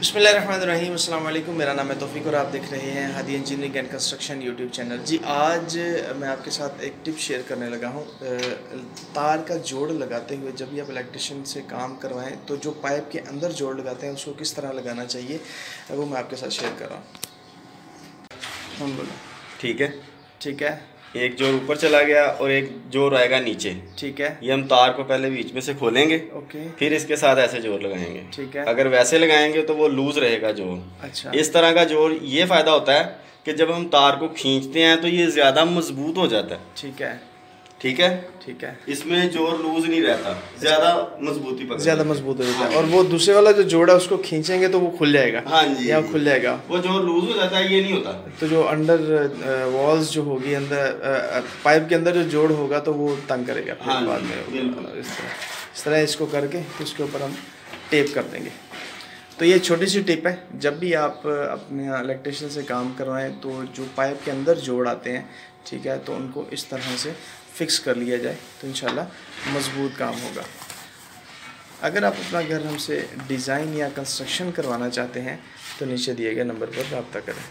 बसमीम अल्लाम मेरा नाम है तोफ़ी और आप देख रहे हैं Hadi engineering and construction YouTube channel. जी आज मैं आपके साथ एक टिप शेयर करने लगा हूँ। तार का जोड़ लगाते हुए जब भी आप इलेक्ट्रिशियन से काम करवाएँ तो जो पाइप के अंदर जोड़ लगाते हैं उसको किस तरह लगाना चाहिए वो मैं आपके साथ शेयर कर रहा हूँ। ठीक है? ठीक है? एक ज़ोर ऊपर चला गया और एक ज़ोर आएगा नीचे। ठीक है। ये हम तार को पहले बीच में से खोलेंगे। ओके। फिर इसके साथ ऐसे ज़ोर लगाएँगे। ठीक है। अगर वैसे लगाएँगे तो वो लूज रहेगा ज़ोर। अच्छा। इस तरह का ज़ोर ये फ़ायदा होता है कि जब हम तार को खींचते हैं तो ये ज़्यादा मज़बूत हो जाता है। ठीक है। ठीक है? ठीक है। इसमें ज़ोर लूज नहीं रहता। ज़्यादा मजबूती पकड़ ज़्यादा मज़बूत हो जाता है। और वो दूसरे वाला जो जोड़ा उसको खींचेंगे तो वो खुल जाएगा। हाँ जी। या खुल जाएगा। वो ज़ोर लूज हो जाता है ये नहीं होता। तो जो अंडर वॉल्स जो होगी अंदर पाइप के अंदर जो जोड़ होगा तो वो तंग करेगा। हाँ बाद में। इस तरह। इस तरह इसको करके उसके ऊपर हम टेप कर देंगे। तो ये छोटी सी टिप है, जब भी आप अपने इलेक्ट्रिशियन से काम करवाएँ तो जो पाइप के अंदर जोड़ आते हैं, ठीक है तो उनको इस तरह से फिक्स कर लिया जाए तो इन मज़बूत काम होगा। अगर आप अपना घर हमसे डिज़ाइन या कंस्ट्रक्शन करवाना चाहते हैं तो नीचे दिए गए नंबर पर रबता करें।